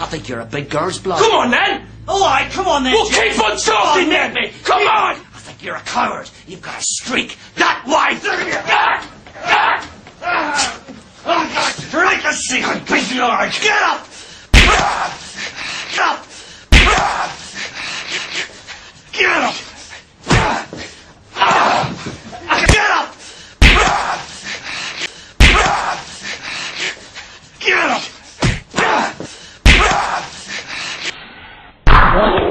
I think you're a big girl's blood. Come on, then! All right, come on then. Well, Jack. keep on talking then! Come on! I think you're a coward. You've got a streak. That way. Ah! Ah! Ah! Strike a see how big you are. Get up! Get up! Get up! one